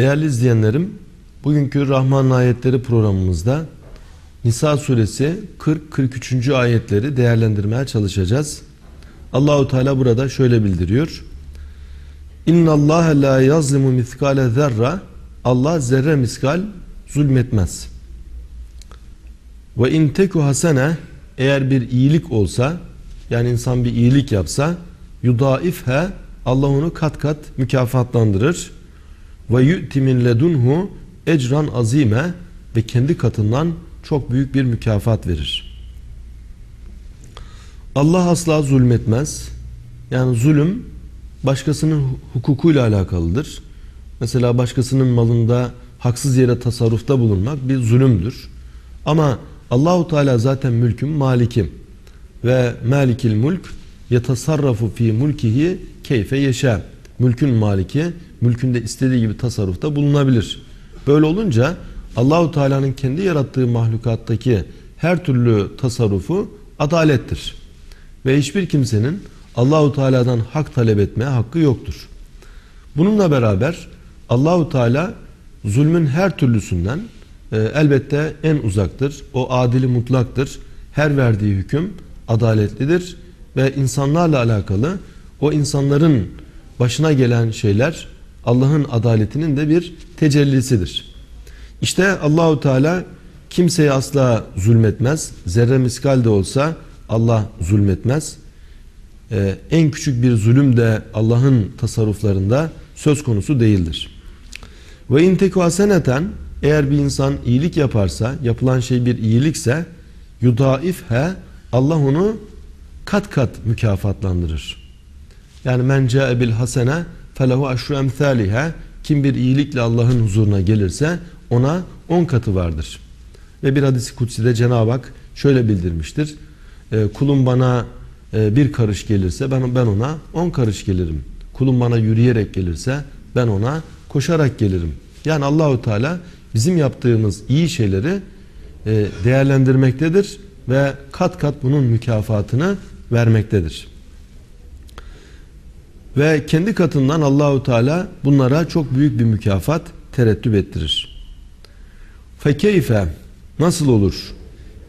Değerli izleyenlerim, bugünkü Rahman ayetleri programımızda Nisa suresi 40-43. ayetleri değerlendirmeye çalışacağız. Allahu Teala burada şöyle bildiriyor. İnna Allah la yazlimu miskale zerra. Allah zerre miskal zulmetmez. Ve in teku hasene eğer bir iyilik olsa yani insan bir iyilik yapsa yudaifhe Allah onu kat kat mükafatlandırır. Ve yu'ti min ledunhu ecran azime ve kendi katından çok büyük bir mükafat verir. Allah asla zulmetmez. Yani zulüm başkasının hukukuyla alakalıdır. Mesela başkasının malında haksız yere tasarrufta bulunmak bir zulümdür. Ama Allahu Teala zaten mülkün malikim ve malikil mulk yetasarrafu fi mulkihi keyfe yeşe. Mülkün maliki mülkünde istediği gibi tasarrufta bulunabilir. Böyle olunca Allahu Teala'nın kendi yarattığı mahlukattaki her türlü tasarrufu adalettir. Ve hiçbir kimsenin Allahu Teala'dan hak talep etmeye hakkı yoktur. Bununla beraber Allahu Teala zulmün her türlüsünden e, elbette en uzaktır. O adili mutlaktır. Her verdiği hüküm adaletlidir ve insanlarla alakalı o insanların başına gelen şeyler Allah'ın adaletinin de bir tecellisidir. İşte Allahu Teala kimseye asla zulmetmez. Zerre miskal de olsa Allah zulmetmez. Ee, en küçük bir zulüm de Allah'ın tasarruflarında söz konusu değildir. Ve inteku haseneten eğer bir insan iyilik yaparsa, yapılan şey bir iyilikse yudaifhe Allah onu kat kat mükafatlandırır. Yani men ca'e bil hasene felehu aşru emthaliha kim bir iyilikle Allah'ın huzuruna gelirse ona on katı vardır. Ve bir hadisi kutside Cenab-ı Hak şöyle bildirmiştir. E, kulum bana e, bir karış gelirse ben, ben ona on karış gelirim. Kulum bana yürüyerek gelirse ben ona koşarak gelirim. Yani Allahu Teala bizim yaptığımız iyi şeyleri e, değerlendirmektedir ve kat kat bunun mükafatını vermektedir. Ve kendi katından Allahu Teala bunlara çok büyük bir mükafat terettüp ettirir. Fekeyfe nasıl olur?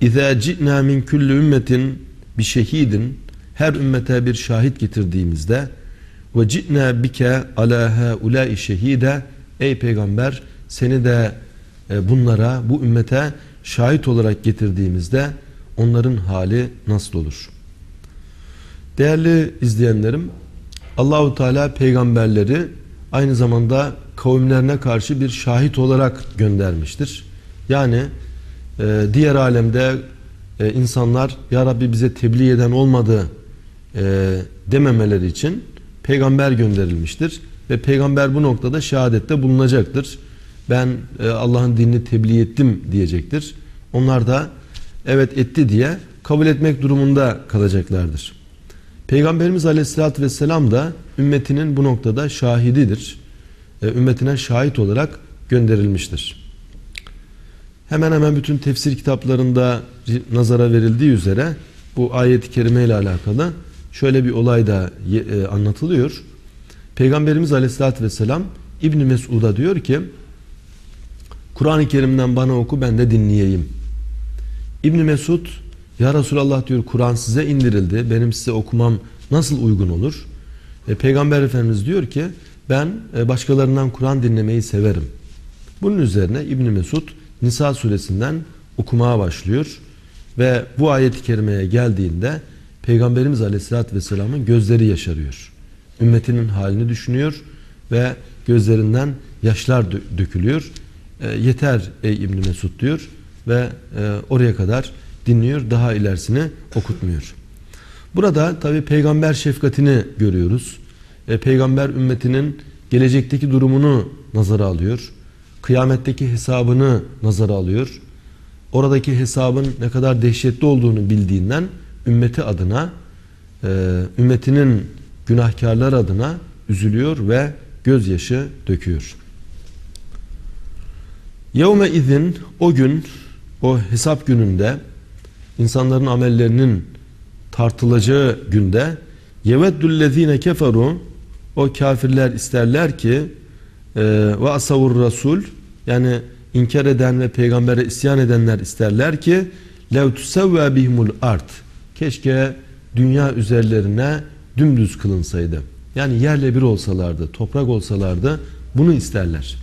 İza ci'na min kulli ümmetin bir şehidin her ümmete bir şahit getirdiğimizde ve ci'na bike ala haulâi şehide ey peygamber seni de e, bunlara bu ümmete şahit olarak getirdiğimizde onların hali nasıl olur? Değerli izleyenlerim Allahu Teala peygamberleri aynı zamanda kavimlerine karşı bir şahit olarak göndermiştir. Yani e, diğer alemde e, insanlar Ya Rabbi bize tebliğ eden olmadı e, dememeleri için peygamber gönderilmiştir. Ve peygamber bu noktada şehadette bulunacaktır. Ben e, Allah'ın dinini tebliğ ettim diyecektir. Onlar da evet etti diye kabul etmek durumunda kalacaklardır. Peygamberimiz Aleyhisselatü Vesselam da ümmetinin bu noktada şahididir. E, ümmetine şahit olarak gönderilmiştir. Hemen hemen bütün tefsir kitaplarında nazara verildiği üzere bu ayet-i kerime ile alakalı şöyle bir olay da e, anlatılıyor. Peygamberimiz Aleyhisselatü Vesselam İbni Mesud'a diyor ki Kur'an-ı Kerim'den bana oku ben de dinleyeyim. İbni Mesud ya Resulallah diyor Kur'an size indirildi. Benim size okumam nasıl uygun olur? E, Peygamber Efendimiz diyor ki ben e, başkalarından Kur'an dinlemeyi severim. Bunun üzerine İbni Mesud Nisa suresinden okumaya başlıyor. Ve bu ayet-i kerimeye geldiğinde Peygamberimiz Aleyhisselatü Vesselam'ın gözleri yaşarıyor. Ümmetinin halini düşünüyor ve gözlerinden yaşlar dökülüyor. E, yeter ey İbni Mesud diyor ve e, oraya kadar dinliyor daha ilerisini okutmuyor. Burada tabi peygamber şefkatini görüyoruz. E, peygamber ümmetinin gelecekteki durumunu nazara alıyor. Kıyametteki hesabını nazara alıyor. Oradaki hesabın ne kadar dehşetli olduğunu bildiğinden ümmeti adına, e, ümmetinin günahkarlar adına üzülüyor ve gözyaşı döküyor. Yevme izin o gün, o hesap gününde insanların amellerinin tartılacağı günde yeveddüllezine keferu o kafirler isterler ki e, ve asavur rasul yani inkar eden ve peygambere isyan edenler isterler ki lev tusavva bihimul art keşke dünya üzerlerine dümdüz kılınsaydı. Yani yerle bir olsalardı, toprak olsalardı bunu isterler.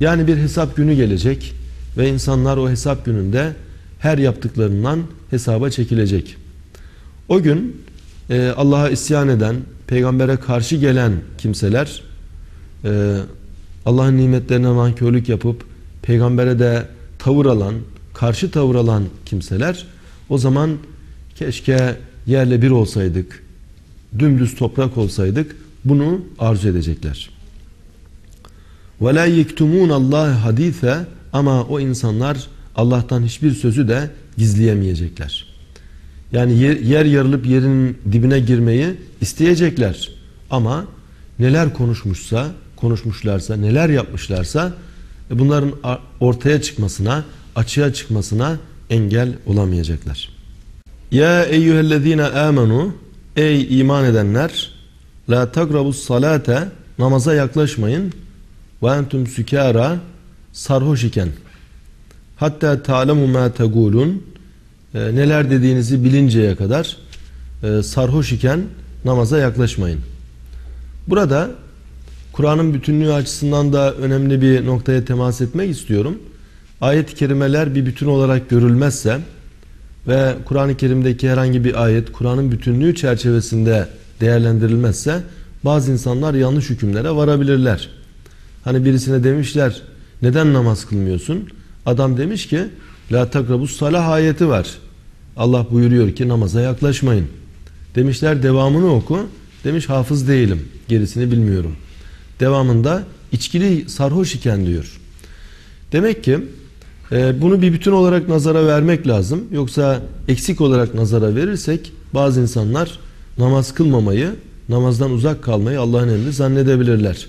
Yani bir hesap günü gelecek ve insanlar o hesap gününde her yaptıklarından hesaba çekilecek. O gün e, Allah'a isyan eden, peygambere karşı gelen kimseler e, Allah'ın nimetlerine nankörlük yapıp peygambere de tavır alan, karşı tavır alan kimseler o zaman keşke yerle bir olsaydık, dümdüz toprak olsaydık bunu arzu edecekler. وَلَا يَكْتُمُونَ اللّٰهِ hadise Ama o insanlar Allah'tan hiçbir sözü de gizleyemeyecekler. Yani yer, yer yarılıp yerin dibine girmeyi isteyecekler. Ama neler konuşmuşsa, konuşmuşlarsa, neler yapmışlarsa e, bunların ortaya çıkmasına, açığa çıkmasına engel olamayacaklar. Ya eyyühellezine amenu Ey iman edenler La tagrabus salate Namaza yaklaşmayın Ve entum sükara Sarhoş iken Hatta ta'lemu ma tegulun e, Neler dediğinizi bilinceye kadar e, Sarhoş iken namaza yaklaşmayın Burada Kur'an'ın bütünlüğü açısından da önemli bir noktaya temas etmek istiyorum. Ayet-i kerimeler bir bütün olarak görülmezse ve Kur'an-ı Kerim'deki herhangi bir ayet Kur'an'ın bütünlüğü çerçevesinde değerlendirilmezse bazı insanlar yanlış hükümlere varabilirler. Hani birisine demişler neden namaz kılmıyorsun? Adam demiş ki la takrabus salah ayeti var. Allah buyuruyor ki namaza yaklaşmayın. Demişler devamını oku. Demiş hafız değilim. Gerisini bilmiyorum. Devamında içkili sarhoş iken diyor. Demek ki e, bunu bir bütün olarak nazara vermek lazım. Yoksa eksik olarak nazara verirsek bazı insanlar namaz kılmamayı, namazdan uzak kalmayı Allah'ın emri zannedebilirler.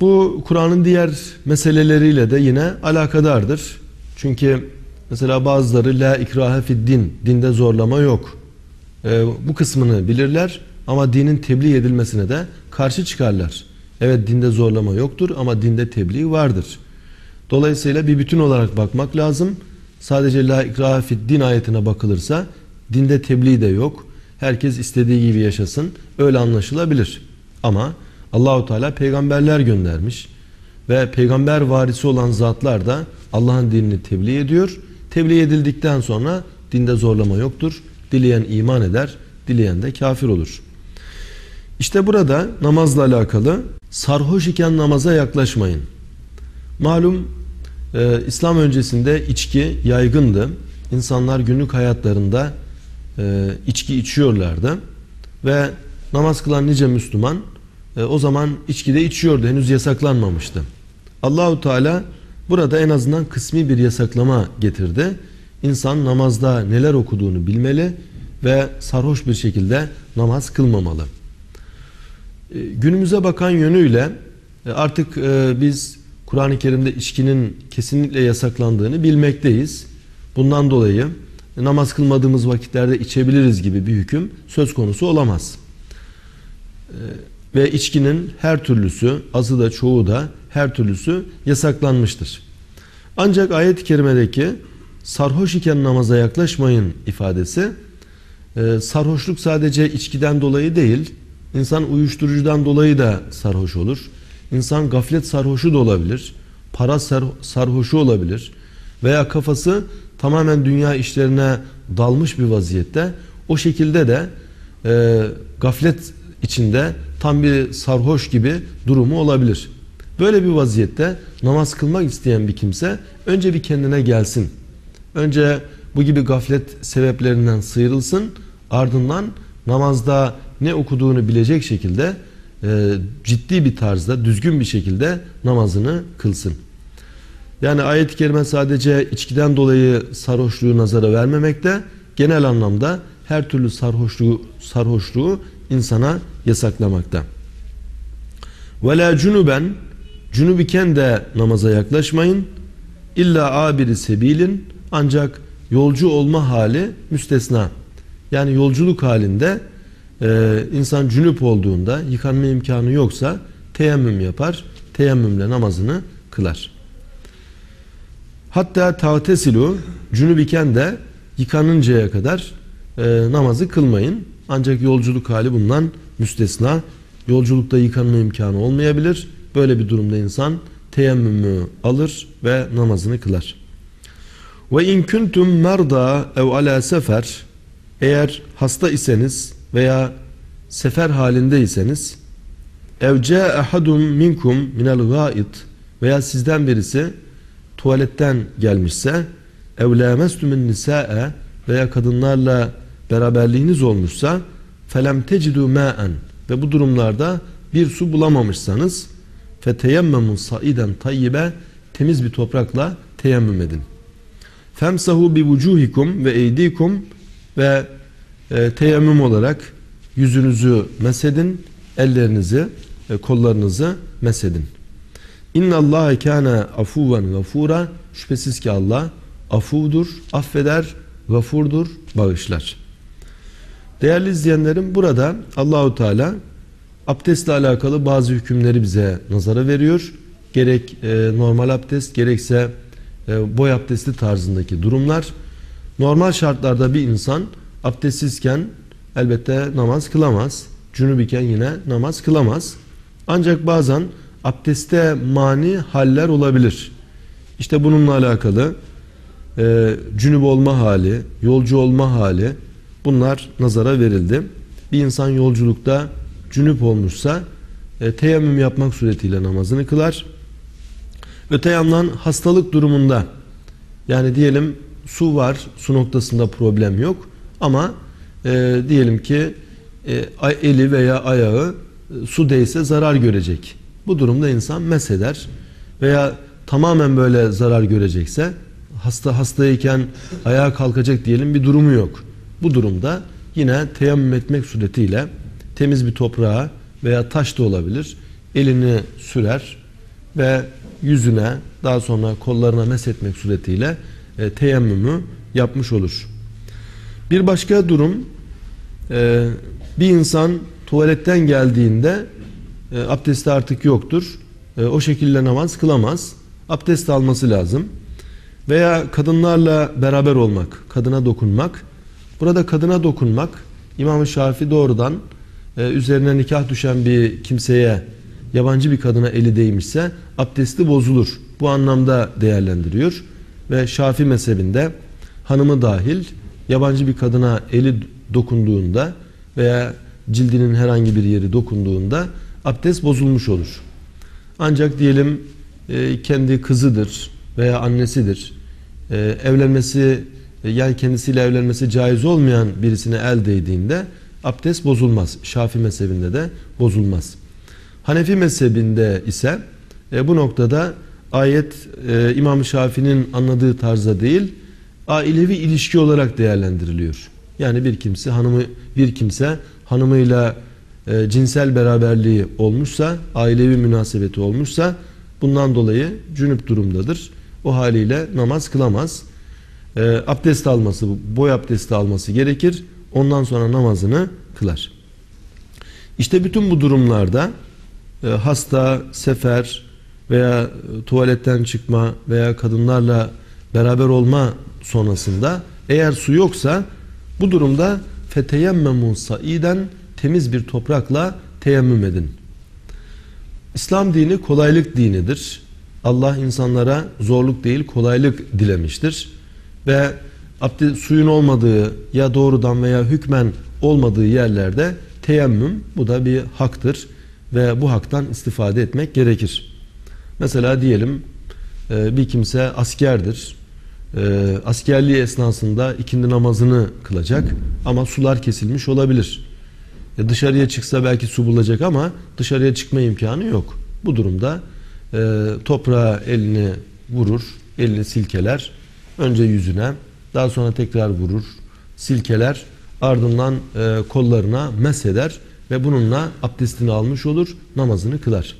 Bu Kur'an'ın diğer meseleleriyle de yine alakadardır. Çünkü mesela bazıları la ikrahe fid din, dinde zorlama yok. E, bu kısmını bilirler ama dinin tebliğ edilmesine de karşı çıkarlar. Evet dinde zorlama yoktur ama dinde tebliğ vardır. Dolayısıyla bir bütün olarak bakmak lazım. Sadece la ikrahe fid din ayetine bakılırsa dinde tebliğ de yok. Herkes istediği gibi yaşasın. Öyle anlaşılabilir. Ama Allahu Teala peygamberler göndermiş ve peygamber varisi olan zatlar da Allah'ın dinini tebliğ ediyor. Tebliğ edildikten sonra dinde zorlama yoktur. Dileyen iman eder, dileyen de kafir olur. İşte burada namazla alakalı sarhoş iken namaza yaklaşmayın. Malum e, İslam öncesinde içki yaygındı. İnsanlar günlük hayatlarında e, içki içiyorlardı. Ve namaz kılan nice Müslüman e, o zaman içki de içiyordu. Henüz yasaklanmamıştı. Allahu Teala burada en azından kısmi bir yasaklama getirdi. İnsan namazda neler okuduğunu bilmeli ve sarhoş bir şekilde namaz kılmamalı. E, günümüze bakan yönüyle e, artık e, biz Kur'an-ı Kerim'de içkinin kesinlikle yasaklandığını bilmekteyiz. Bundan dolayı namaz kılmadığımız vakitlerde içebiliriz gibi bir hüküm söz konusu olamaz. Ve içkinin her türlüsü, azı da çoğu da her türlüsü yasaklanmıştır. Ancak ayet-i kerimedeki sarhoş iken namaza yaklaşmayın ifadesi sarhoşluk sadece içkiden dolayı değil, İnsan uyuşturucudan dolayı da sarhoş olur. İnsan gaflet sarhoşu da olabilir. Para sarhoşu olabilir. Veya kafası tamamen dünya işlerine dalmış bir vaziyette. O şekilde de e, gaflet içinde tam bir sarhoş gibi durumu olabilir. Böyle bir vaziyette namaz kılmak isteyen bir kimse önce bir kendine gelsin. Önce bu gibi gaflet sebeplerinden sıyrılsın. Ardından namazda ne okuduğunu bilecek şekilde e, ciddi bir tarzda, düzgün bir şekilde namazını kılsın. Yani ayet-i kerime sadece içkiden dolayı sarhoşluğu nazara vermemekte, genel anlamda her türlü sarhoşluğu, sarhoşluğu insana yasaklamakta. Ve la cunuben cunubiken de namaza yaklaşmayın. İlla abiri sebilin ancak yolcu olma hali müstesna. Yani yolculuk halinde e, insan cünüp olduğunda yıkanma imkanı yoksa teyemmüm yapar. Teyemmümle namazını kılar. Hatta tavtesilu cünüp iken de yıkanıncaya kadar e, namazı kılmayın. Ancak yolculuk hali bundan müstesna. Yolculukta yıkanma imkanı olmayabilir. Böyle bir durumda insan teyemmümü alır ve namazını kılar. Ve in kuntum merda ev ala sefer eğer hasta iseniz veya sefer halindeyseniz ev caa ahadun minkum minel gait veya sizden birisi tuvaletten gelmişse ev lamestumün nisae veya kadınlarla beraberliğiniz olmuşsa felem tecidu ma'en ve bu durumlarda bir su bulamamışsanız feteyemmemun saiden tayyibe temiz bir toprakla teyemmüm edin. Femsahu bi vucuhikum ve eydikum ve e, teyemmüm olarak yüzünüzü mesedin, ellerinizi, e, kollarınızı mesedin. İnna Allah kana afuven gafura şüphesiz ki Allah afuvdur, affeder, gafurdur, bağışlar. Değerli izleyenlerim burada Allahu Teala abdestle alakalı bazı hükümleri bize nazara veriyor. Gerek e, normal abdest gerekse e, boy abdesti tarzındaki durumlar. Normal şartlarda bir insan abdestsizken elbette namaz kılamaz. Cünüp iken yine namaz kılamaz. Ancak bazen abdeste mani haller olabilir. İşte bununla alakalı e, cünüp olma hali, yolcu olma hali bunlar nazara verildi. Bir insan yolculukta cünüp olmuşsa e, teyemmüm yapmak suretiyle namazını kılar. Öte yandan hastalık durumunda yani diyelim su var, su noktasında problem yok ama e, diyelim ki e, eli veya ayağı e, su değse zarar görecek. Bu durumda insan mesheder veya tamamen böyle zarar görecekse hasta hastayken ayağa kalkacak diyelim bir durumu yok. Bu durumda yine teyemmüm etmek suretiyle temiz bir toprağa veya taş da olabilir elini sürer ve yüzüne daha sonra kollarına meshetmek suretiyle e, teyemmümü yapmış olur. Bir başka durum e, bir insan tuvaletten geldiğinde e, abdesti artık yoktur. E, o şekilde namaz kılamaz. Abdest alması lazım. Veya kadınlarla beraber olmak, kadına dokunmak. Burada kadına dokunmak İmam-ı Şafi doğrudan e, üzerine nikah düşen bir kimseye yabancı bir kadına eli değmişse abdesti bozulur. Bu anlamda değerlendiriyor. Ve Şafi mezhebinde hanımı dahil yabancı bir kadına eli dokunduğunda veya cildinin herhangi bir yeri dokunduğunda abdest bozulmuş olur. Ancak diyelim e, kendi kızıdır veya annesidir. E, evlenmesi yani kendisiyle evlenmesi caiz olmayan birisine el değdiğinde abdest bozulmaz. Şafi mezhebinde de bozulmaz. Hanefi mezhebinde ise e, bu noktada ayet e, İmam Şafii'nin anladığı tarzda değil, ailevi ilişki olarak değerlendiriliyor. Yani bir kimse hanımı bir kimse hanımıyla e, cinsel beraberliği olmuşsa, ailevi münasebeti olmuşsa bundan dolayı cünüp durumdadır. O haliyle namaz kılamaz. E, abdest alması, boy abdesti alması gerekir. Ondan sonra namazını kılar. İşte bütün bu durumlarda e, hasta, sefer veya e, tuvaletten çıkma veya kadınlarla beraber olma sonrasında eğer su yoksa bu durumda feteyemmemu saiden temiz bir toprakla teyemmüm edin. İslam dini kolaylık dinidir. Allah insanlara zorluk değil kolaylık dilemiştir. Ve abdest suyun olmadığı ya doğrudan veya hükmen olmadığı yerlerde teyemmüm bu da bir haktır ve bu haktan istifade etmek gerekir. Mesela diyelim e, bir kimse askerdir. E, askerliği esnasında ikindi namazını kılacak ama sular kesilmiş olabilir. E, dışarıya çıksa belki su bulacak ama dışarıya çıkma imkanı yok. Bu durumda toprağa elini vurur, elini silkeler. Önce yüzüne, daha sonra tekrar vurur, silkeler, ardından kollarına mesheder ve bununla abdestini almış olur, namazını kılar.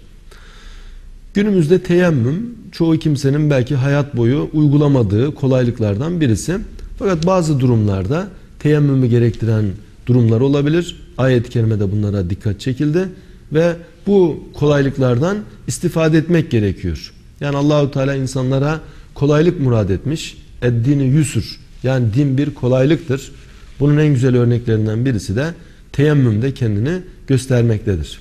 Günümüzde teyemmüm çoğu kimsenin belki hayat boyu uygulamadığı kolaylıklardan birisi. Fakat bazı durumlarda teyemmümü gerektiren durumlar olabilir. Ayet-i kerimede bunlara dikkat çekildi. ve bu kolaylıklardan istifade etmek gerekiyor. Yani Allahu Teala insanlara kolaylık murad etmiş. Eddini yusur. Yani din bir kolaylıktır. Bunun en güzel örneklerinden birisi de teyemmümde kendini göstermektedir.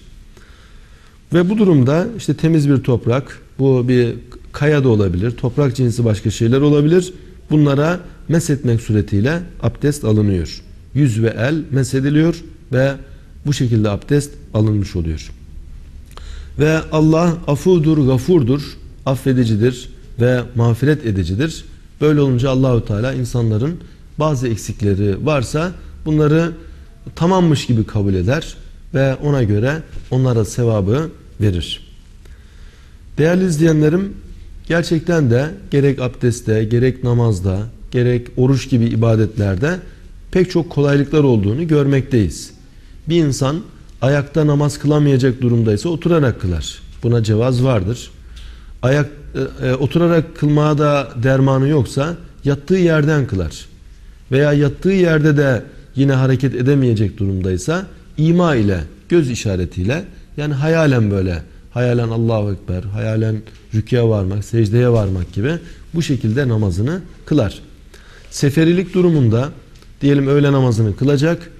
Ve bu durumda işte temiz bir toprak, bu bir kaya da olabilir, toprak cinsi başka şeyler olabilir. Bunlara mesetmek suretiyle abdest alınıyor. Yüz ve el mesediliyor ve bu şekilde abdest alınmış oluyor. Ve Allah afudur, gafurdur, affedicidir ve mağfiret edicidir. Böyle olunca Allahu Teala insanların bazı eksikleri varsa bunları tamammış gibi kabul eder ve ona göre onlara sevabı verir. Değerli izleyenlerim gerçekten de gerek abdestte, gerek namazda, gerek oruç gibi ibadetlerde pek çok kolaylıklar olduğunu görmekteyiz. Bir insan ayakta namaz kılamayacak durumdaysa oturarak kılar. Buna cevaz vardır. Ayak e, e, oturarak kılmaya da dermanı yoksa yattığı yerden kılar. Veya yattığı yerde de yine hareket edemeyecek durumdaysa ima ile, göz işaretiyle yani hayalen böyle hayalen Allahu Ekber, hayalen rüküye varmak, secdeye varmak gibi bu şekilde namazını kılar. Seferilik durumunda diyelim öğle namazını kılacak.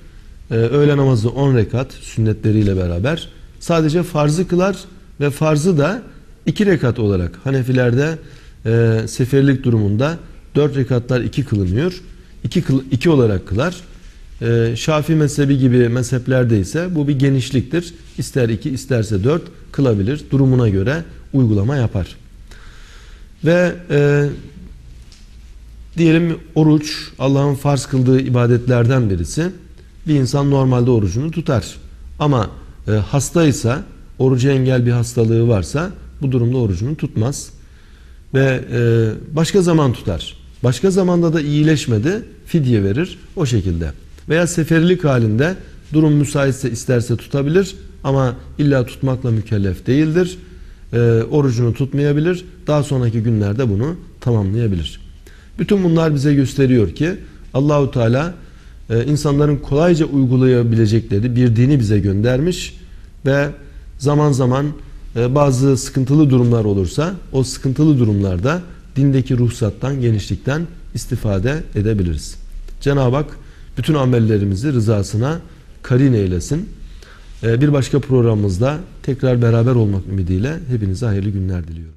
Ee, öğle namazı 10 rekat sünnetleriyle beraber sadece farzı kılar ve farzı da 2 rekat olarak Hanefilerde e, seferlik durumunda 4 rekatlar 2 kılınıyor. 2 2 olarak kılar. E, Şafi mezhebi gibi mezheplerde ise bu bir genişliktir. İster 2 isterse 4 kılabilir. Durumuna göre uygulama yapar. Ve e, diyelim oruç Allah'ın farz kıldığı ibadetlerden birisi. Bir insan normalde orucunu tutar. Ama e, hastaysa, orucu engel bir hastalığı varsa bu durumda orucunu tutmaz. Ve e, başka zaman tutar. Başka zamanda da iyileşmedi, fidye verir o şekilde. Veya seferilik halinde durum müsaitse isterse tutabilir ama illa tutmakla mükellef değildir. E, orucunu tutmayabilir. Daha sonraki günlerde bunu tamamlayabilir. Bütün bunlar bize gösteriyor ki Allahu Teala e, insanların kolayca uygulayabilecekleri bir dini bize göndermiş ve zaman zaman bazı sıkıntılı durumlar olursa o sıkıntılı durumlarda dindeki ruhsattan, genişlikten istifade edebiliriz. Cenab-ı Hak bütün amellerimizi rızasına karin eylesin. E, bir başka programımızda tekrar beraber olmak ümidiyle hepinize hayırlı günler diliyorum.